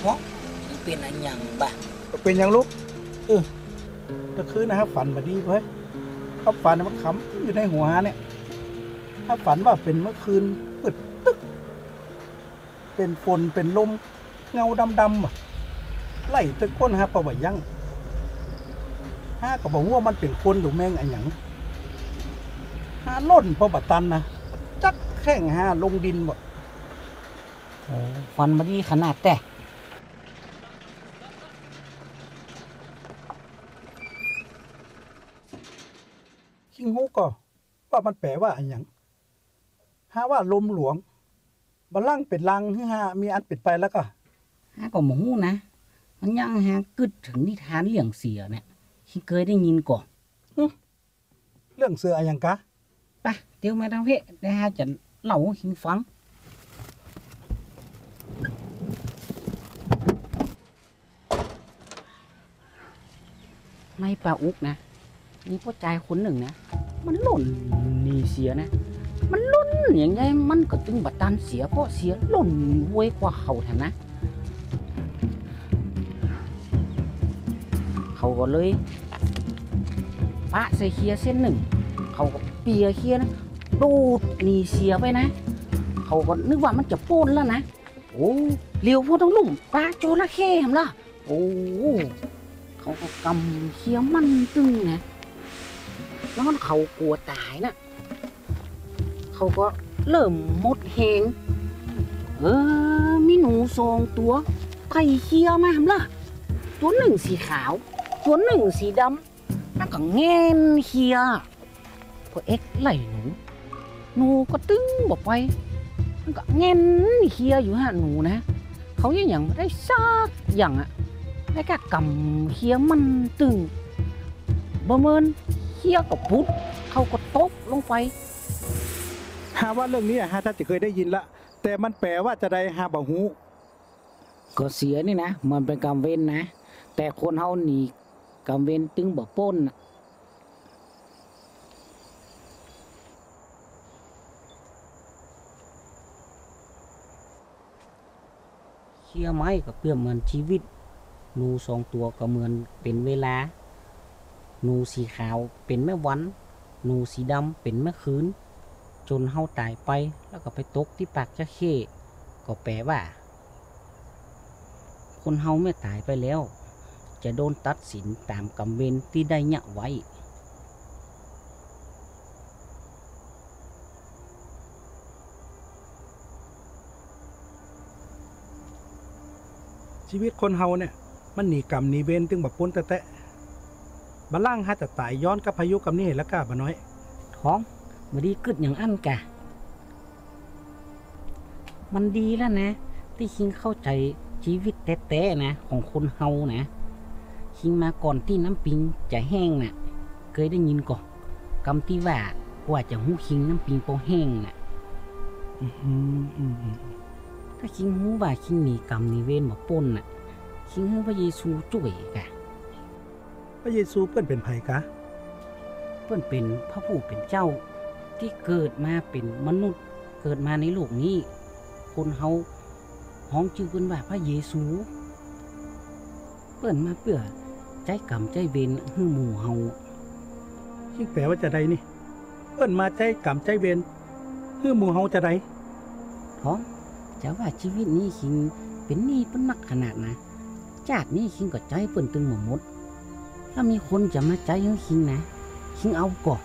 เพราะมันเป็นอันหยังบะเป็นหยังลูกเออตะคืนนะครับฝันมาดีเว้ยเขาฝันมันขำอยู่ในหัวเนี่ย ถ้าฝันว่าเป็นเมื่อคืนปึดตึก เป็นฝนเป็นลมเงาดำๆอะไล่ตึกก้นฮะประวัยังห้าก็บอกว่ามันเป็นคนหรือแมงอันหยังห้าล่นเพราะบัตันนะจักแข้งห้าลงดินหมดโอ้ฟันมาดีขนาดแต่ คิงฮูก็ว่ามันแปลว่าอันหยังหาว่าลมหลวงบัลลังก์เป็นลังฮือฮามีอันเป็นไปแล้วก็ฮะก็หมูนะมันยังฮะกึดถึงนิทานเลี่ยงเสียเนี่ยที่เคยได้ยินก่อนเรื่องเสืออันหยังกะไปเดี๋ยวมาทางเพได้ฮะจะเล่าให้คิงฟังในป่าอุกนะ มีผู้ชายคนหนึ่งนะ มันหล่นนีเสียนะ มันหล่นอย่างไงมันก็จึงบัดตันเสียเพราะเสียหล่นไว้กว่าเขาแถมนะ เขาก็เลยปะใส่เคียเส้นหนึ่ง เขาก็เปียเคียนะดูดนีเสียไปนะ เขาก็นึกว่ามันจะป้นแล้วนะโอ้เลี้ยวพวกต้องลุ่มปลาโจระเข้เห็นล่ะโอ้เขาก็กำเคี้ยมันตึงนะ แล้วมันเขากลัวตายนะเขาก็เริ่มหมดแหงเออ มีหนูสองตัวไก่เคี้ยวมาทำล่ะ ตัวหนึ่งสีขาว ตัวหนึ่งสีดำแล้วก็แงนเคี้ยพอเอ็กไหลหนู หนูก็ตึงบอกไปมันก็แงนเคี้ยอยู่ฮะหนูนะ เขายังอย่างไม่ได้ซักอย่างอะแล้วก็กำเคี้ยมันตึงบ่เมิน เคี้ยก็พุดเขาก็ตบลงไปหาว่าเรื่องนี้อะฮะถ้าจะเคยได้ยินละ แต่มันแปลว่าจะได้ฮาบ่ฮู้ก็เสียนี่นะ มันเป็นกรรมเว้นนะ แต่คนเฮานี่กรรมเว้นตึงบ่ป้นน่ะเคี้ยไม้ก็เปรียบเหมือนชีวิตหนูสองตัวก็เหมือนเป็นเวลาห นูสีขาวเป็นแม่วันหนูสีดำเป็นแม่คืน จนเฮาตายไปแล้วก็ไปตกที่ปากจะเข้ก็แปลว่า คนเฮาเมื่อตายไปแล้ว จะโดนตัดสินตามกรรมเวรที่ได้ยะไว้ชีวิตคนเฮาเนี่ย มันหนีกรรมหนีเวรตึงแบบพ้นแต่แต่ บัลลังก์ฮะจะตายย้อนกับพายุกับนี่แล้วก็บ่น้อย ท้องมาดีกึดอย่างอันกะ มันดีแล้วนะ ที่คิงเข้าใจชีวิตแท้ๆนะ ของคนเฮานะคิงมาก่อนที่น้ำปิงจะแห้งน่ะ เคยได้ยินก่อนกำที่ว่ากว่าจะหู้คิงน้ำปิงโปแห้งน่ะอืมอืมอืมอืมถ้าคิงหู้ว่าคิงหนีกรรมหนีเวรมาป้นน่ะ คิงให้พระเยซูช่วยกะ พระเยซูเพื่อนเป็นไผกะ เพื่อนเป็นพระผู้เป็นเจ้าที่เกิดมาเป็นมนุษย์เกิดมาในโลกนี้ คนเฮาห้องชื่อเพิ่นว่าพระเยซูเปิ้นมาเพื่อใจกรรมใจเวรให้หมู่เฮายิ่งแปลว่าจะได้นี่ เพื่อนมาใจกรรมใจเวรฮื้อหมู่เฮาจะได้เพราะจะว่าชีวิตนี้คิงเป็นหนี้เปิ้นนักขนาดนะ จากนี้คิงก็ใจเปิ้นตึงหมดหมด ถ้ามีคนจะมาใจยังคิงนะคิงเอาก่อน